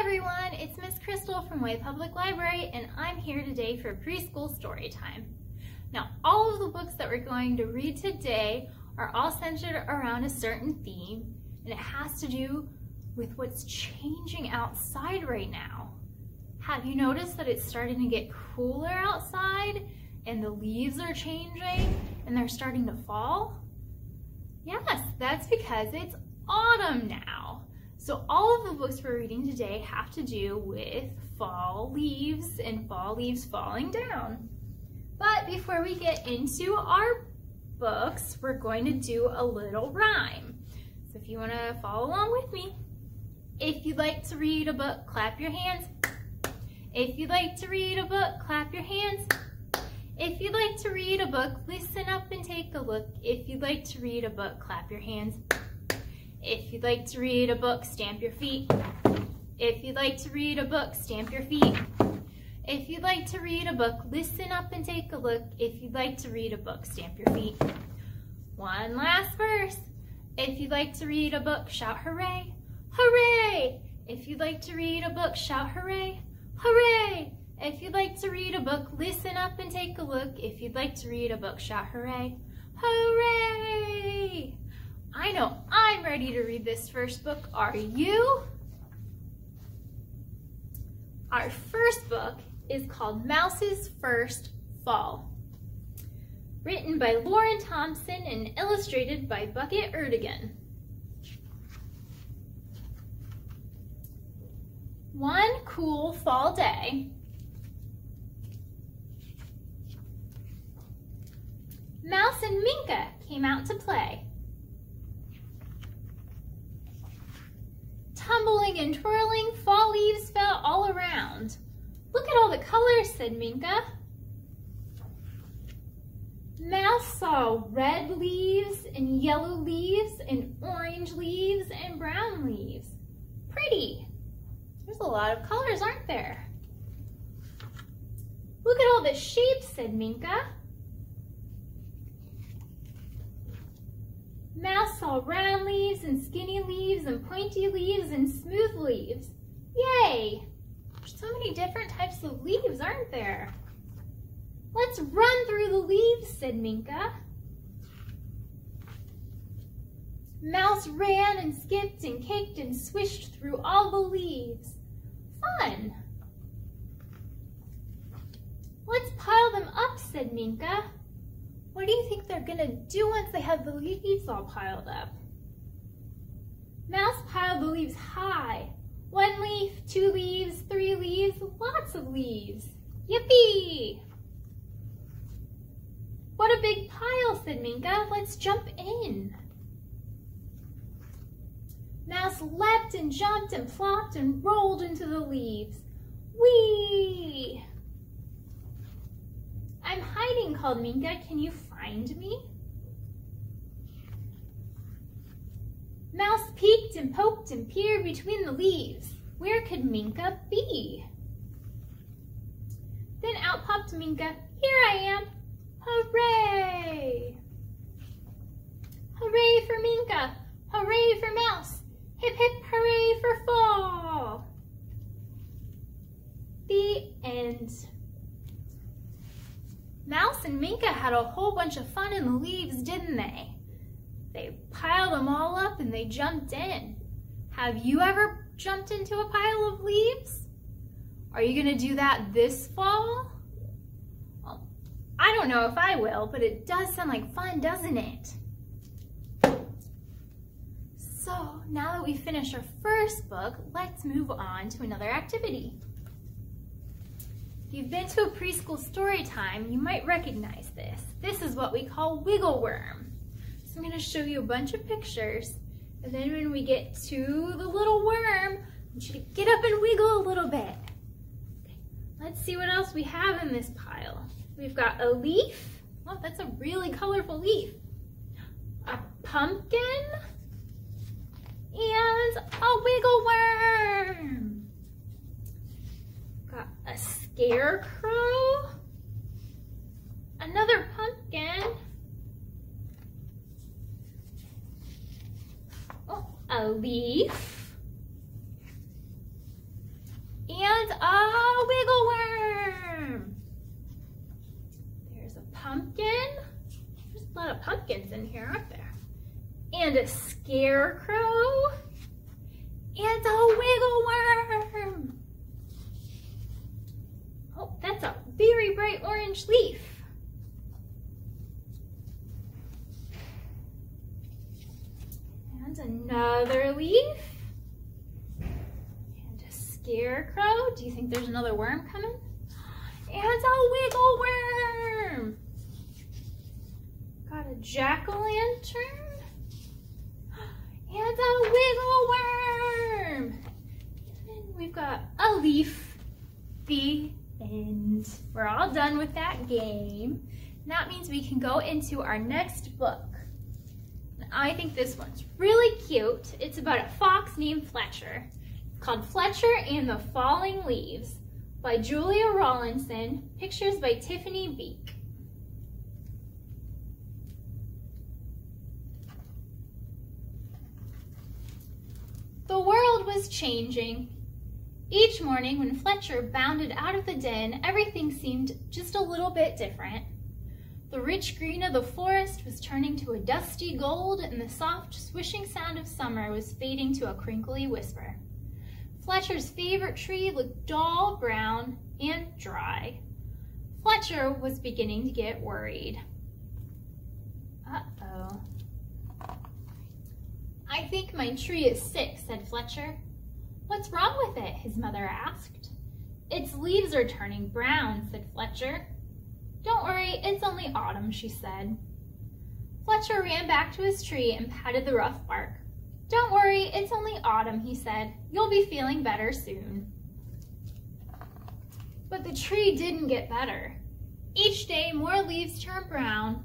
everyone, it's Miss Crystal from Way Public Library and I'm here today for preschool story time. Now all of the books that we're going to read today are all centered around a certain theme and it has to do with what's changing outside right now. Have you noticed that it's starting to get cooler outside and the leaves are changing and they're starting to fall? Yes, that's because it's autumn now. So all of the books we're reading today have to do with fall leaves and fall leaves falling down. But before we get into our books, we're going to do a little rhyme. So if you want to follow along with me, if you'd like to read a book, clap your hands. If you'd like to read a book, clap your hands. If you'd like to read a book, listen up and take a look. If you'd like to read a book, clap your hands. If you'd like to read a book, stamp your feet. If you'd like to read a book, stamp your feet. If you'd like to read a book, listen up and take a look. If you'd like to read a book, stamp your feet. One last verse. If you'd like to read a book, shout hooray, hooray. If you'd like to read a book, shout hooray, hooray. If you'd like to read a book, listen up and take a look. If you'd like to read a book, shout hooray, hooray. I know I'm ready to read this first book. Are you? Our first book is called Mouse's First Fall. Written by Lauren Thompson and illustrated by Buket Erdogan. One cool fall day, Mouse and Minka came out to play. Tumbling and twirling, fall leaves fell all around. Look at all the colors, said Minka. Mouse saw red leaves and yellow leaves and orange leaves and brown leaves. Pretty. There's a lot of colors, aren't there? Look at all the shapes, said Minka. Mouse saw round leaves and skinny leaves and pointy leaves and smooth leaves. Yay! There's so many different types of leaves, aren't there? Let's run through the leaves, said Minka. Mouse ran and skipped and kicked and swished through all the leaves. Fun! Let's pile them up, said Minka. What do you think they're gonna do once they have the leaves all piled up? Mouse piled the leaves high. One leaf, two leaves, three leaves, lots of leaves. Yippee! What a big pile, said Minka. Let's jump in. Mouse leapt and jumped and flopped and rolled into the leaves. Whee! Hiding, called Minka. Can you find me? Mouse peeked and poked and peered between the leaves. Where could Minka be? Then out popped Minka. Here I am. Hooray! Hooray for Minka! Hooray for Mouse! Hip hip hooray for fall! The end. And Minka had a whole bunch of fun in the leaves, didn't they? They piled them all up and they jumped in. Have you ever jumped into a pile of leaves? Are you gonna do that this fall? Well, I don't know if I will, but it does sound like fun, doesn't it? So now that we've finished our first book, let's move on to another activity. If you've been to a preschool story time, you might recognize this. This is what we call wiggle worm. So I'm gonna show you a bunch of pictures, and then when we get to the little worm, I want you to get up and wiggle a little bit. Okay. Let's see what else we have in this pile. We've got a leaf. Oh, that's a really colorful leaf. A pumpkin, and a wiggle worm scarecrow, another pumpkin, oh, a leaf, and a wiggle worm. There's a pumpkin. There's a lot of pumpkins in here, aren't there? And a scarecrow. And a wiggle worm. Oh, that's a very bright orange leaf. Another leaf. And a scarecrow. Do you think there's another worm coming? And a wiggle worm. Got a jack-o'-lantern. And a wiggle worm. And we've got a leaf. The end. We're all done with that game. And that means we can go into our next book. I think this one's really cute. It's about a fox named Fletcher. Called Fletcher and the Falling Leaves by Julia Rawlinson, pictures by Tiphanie Beeke. The world was changing. Each morning when Fletcher bounded out of the den, everything seemed just a little bit different. The rich green of the forest was turning to a dusty gold, and the soft swishing sound of summer was fading to a crinkly whisper. Fletcher's favorite tree looked dull brown and dry. Fletcher was beginning to get worried. Uh-oh. I think my tree is sick, said Fletcher. What's wrong with it? his mother asked. Its leaves are turning brown, said Fletcher. Don't worry, it's only autumn, she said. Fletcher ran back to his tree and patted the rough bark. Don't worry, it's only autumn, he said. You'll be feeling better soon. But the tree didn't get better. Each day, more leaves turned brown.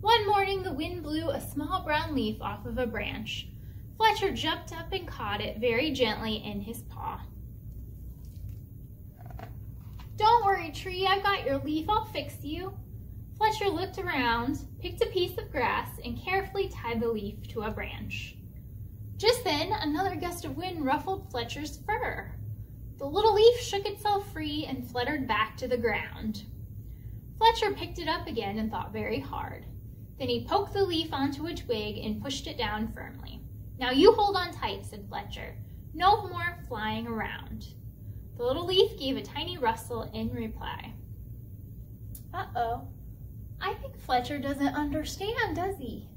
One morning, the wind blew a small brown leaf off of a branch. Fletcher jumped up and caught it very gently in his paw. Don't worry, tree, I've got your leaf, I'll fix you. Fletcher looked around, picked a piece of grass, and carefully tied the leaf to a branch. Just then, another gust of wind ruffled Fletcher's fur. The little leaf shook itself free and fluttered back to the ground. Fletcher picked it up again and thought very hard. Then he poked the leaf onto a twig and pushed it down firmly. Now you hold on tight, said Fletcher. No more flying around. The little leaf gave a tiny rustle in reply. Uh-oh. I think Fletcher doesn't understand, does he?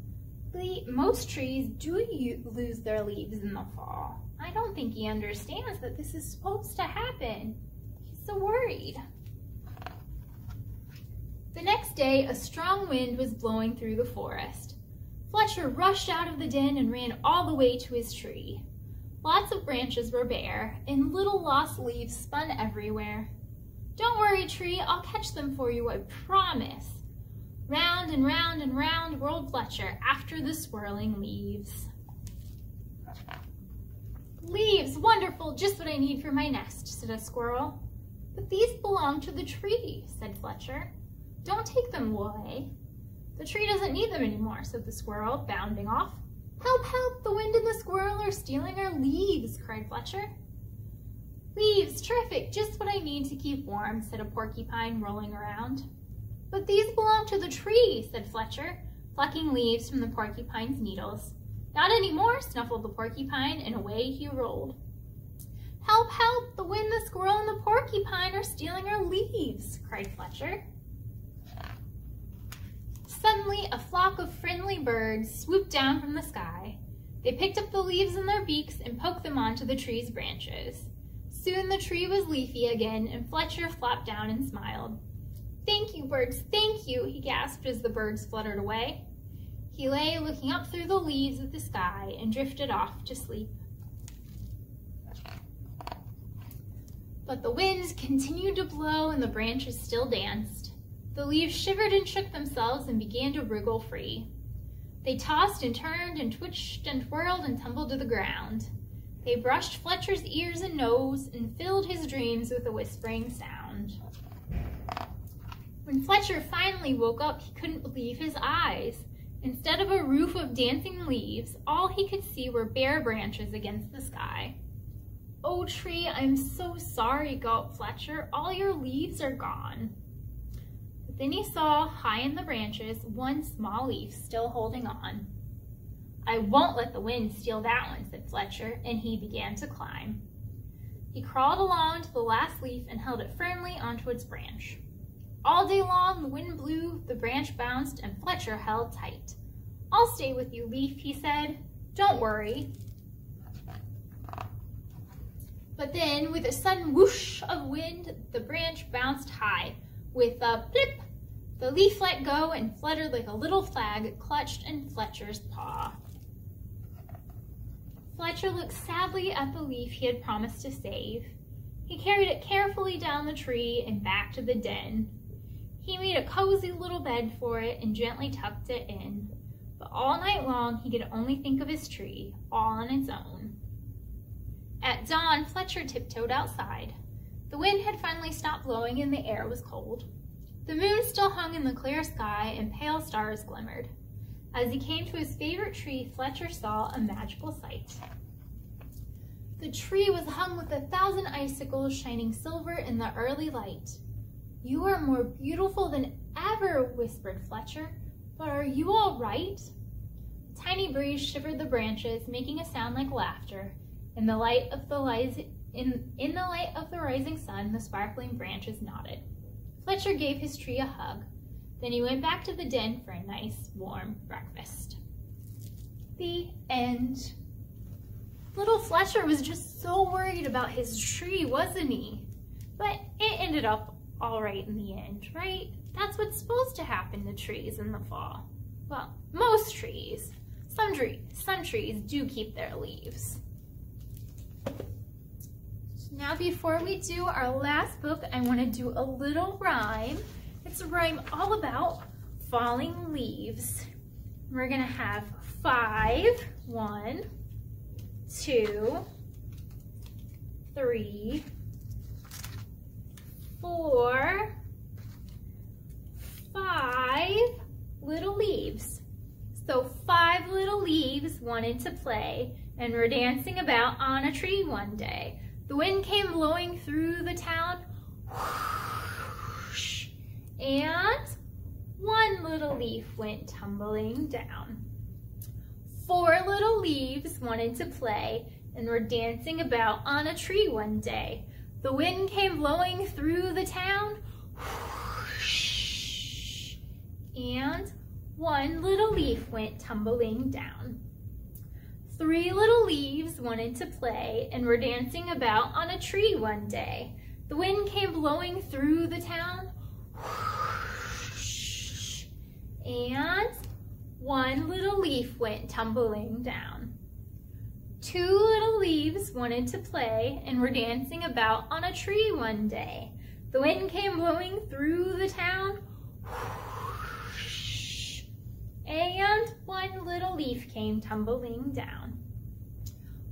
most trees do lose their leaves in the fall. I don't think he understands that this is supposed to happen. He's so worried. The next day, a strong wind was blowing through the forest. Fletcher rushed out of the den and ran all the way to his tree. Lots of branches were bare, and little lost leaves spun everywhere. Don't worry, tree, I'll catch them for you, I promise. Round and round and round whirled Fletcher after the swirling leaves. Leaves, wonderful, just what I need for my nest, said a squirrel. But these belong to the tree, said Fletcher. Don't take them away. The tree doesn't need them anymore, said the squirrel, bounding off. Help, help, the wind and the squirrel are stealing our leaves, cried Fletcher. Leaves, terrific, just what I need to keep warm, said a porcupine, rolling around. But these belong to the tree, said Fletcher, plucking leaves from the porcupine's needles. Not any more, snuffled the porcupine, and away he rolled. Help, help, the wind, the squirrel, and the porcupine are stealing our leaves, cried Fletcher. Suddenly, a flock of birds swooped down from the sky. They picked up the leaves in their beaks and poked them onto the tree's branches. Soon the tree was leafy again, and Fletcher flopped down and smiled. Thank you, birds, thank you, he gasped as the birds fluttered away. He lay looking up through the leaves of the sky and drifted off to sleep. But the wind continued to blow and the branches still danced. The leaves shivered and shook themselves and began to wriggle free. They tossed and turned and twitched and twirled and tumbled to the ground. They brushed Fletcher's ears and nose and filled his dreams with a whispering sound. When Fletcher finally woke up, he couldn't believe his eyes. Instead of a roof of dancing leaves, all he could see were bare branches against the sky. Oh, tree, I'm so sorry, gulped Fletcher. All your leaves are gone. Then he saw, high in the branches, one small leaf still holding on. I won't let the wind steal that one, said Fletcher, and he began to climb. He crawled along to the last leaf and held it firmly onto its branch. All day long the wind blew, the branch bounced, and Fletcher held tight. I'll stay with you, Leaf, he said. Don't worry. But then, with a sudden whoosh of wind, the branch bounced high. With a plip, the leaf let go and fluttered like a little flag clutched in Fletcher's paw. Fletcher looked sadly at the leaf he had promised to save. He carried it carefully down the tree and back to the den. He made a cozy little bed for it and gently tucked it in. But all night long he could only think of his tree, all on its own. At dawn, Fletcher tiptoed outside. The wind had finally stopped blowing and the air was cold. The moon still hung in the clear sky and pale stars glimmered. As he came to his favorite tree, Fletcher saw a magical sight. The tree was hung with a thousand icicles shining silver in the early light. You are more beautiful than ever, whispered Fletcher, but are you all right? A tiny breeze shivered the branches, making a sound like laughter. In the light of the in, in the light of the rising sun, the sparkling branches nodded. Fletcher gave his tree a hug. Then he went back to the den for a nice, warm breakfast. The end. Little Fletcher was just so worried about his tree, wasn't he? But it ended up all right in the end, right? That's what's supposed to happen to trees in the fall. Well, most trees. Some, tree, some trees do keep their leaves. Now before we do our last book, I want to do a little rhyme. It's a rhyme all about falling leaves. We're gonna have five, one, two, three, four, five little leaves. So five little leaves wanted to play and were dancing about on a tree one day. The wind came blowing through the town and one little leaf went tumbling down. Four little leaves wanted to play and were dancing about on a tree one day. The wind came blowing through the town, and one little leaf went tumbling down. Three little leaves wanted to play and were dancing about on a tree one day. The wind came blowing through the town, and one little leaf went tumbling down. Two little leaves wanted to play and were dancing about on a tree one day. The wind came blowing through the town, and one little leaf came tumbling down.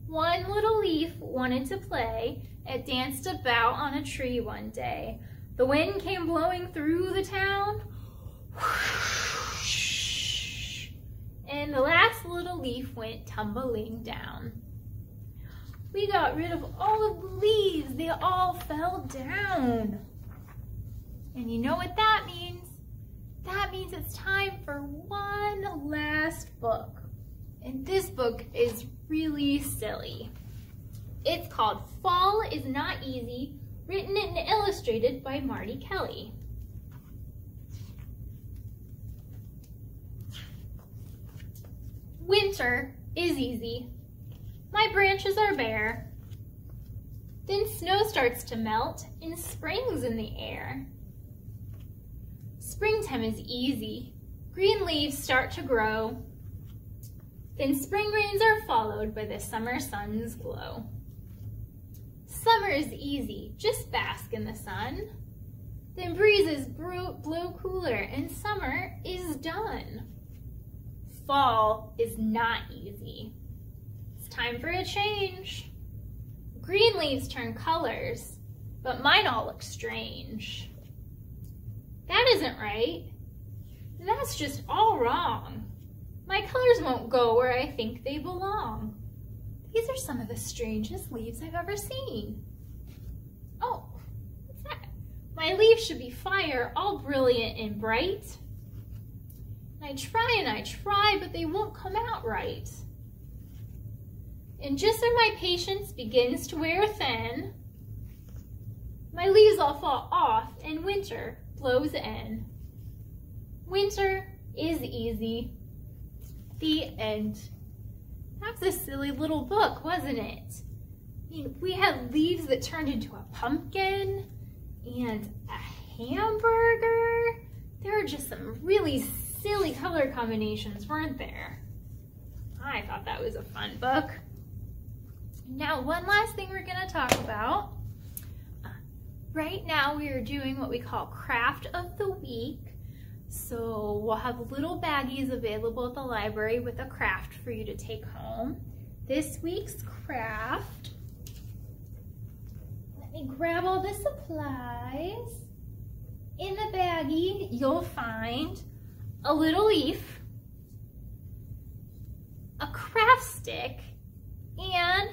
One little leaf wanted to play It danced about on a tree one day. The wind came blowing through the town, and the last little leaf went tumbling down. We got rid of all of the leaves. They all fell down. And you know what that means? That means it's time for one last book. And this book is really silly. It's called Fall is Not Easy, written and illustrated by Marty Kelley. Winter is easy. My branches are bare. Then snow starts to melt and spring's in the air. Springtime is easy. Green leaves start to grow. Then spring rains are followed by the summer sun's glow. Summer is easy, just bask in the sun. Then breezes blow cooler and summer is done. Fall is not easy. It's time for a change. Green leaves turn colors, but mine all look strange. That isn't right. That's just all wrong. My colors won't go where I think they belong. These are some of the strangest leaves I've ever seen. Oh, what's that? My leaves should be fire, all brilliant and bright. And I try and I try, but they won't come out right. And just as my patience begins to wear thin, my leaves all fall off in winter blows in. Winter is easy. The end. That's a silly little book, wasn't it? I mean, we had leaves that turned into a pumpkin and a hamburger. There are just some really silly color combinations, weren't there? I thought that was a fun book. Now, one last thing we're going to talk about. Right now, we are doing what we call Craft of the Week. So we'll have little baggies available at the library with a craft for you to take home. This week's craft, let me grab all the supplies. In the baggie, you'll find a little leaf, a craft stick, and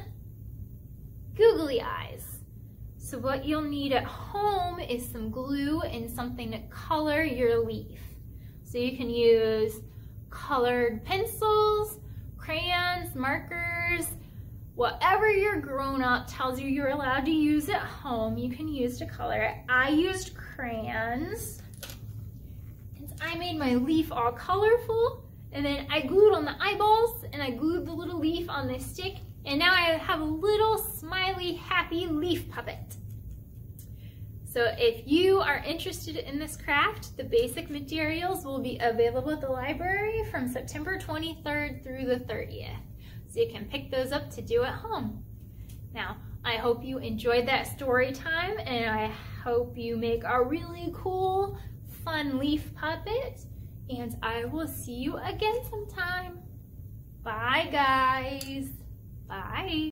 googly eyes. So what you'll need at home is some glue and something to color your leaf. So you can use colored pencils, crayons, markers, whatever your grown-up tells you you're allowed to use at home, you can use to color it. I used crayons. I made my leaf all colorful, and then I glued on the eyeballs, and I glued the little leaf on the stick, and now I have a little smiley, happy leaf puppet. So if you are interested in this craft, the basic materials will be available at the library from September 23rd through the 30th. So you can pick those up to do at home. Now, I hope you enjoyed that story time and I hope you make a really cool, fun leaf puppet. And I will see you again sometime. Bye guys. Bye.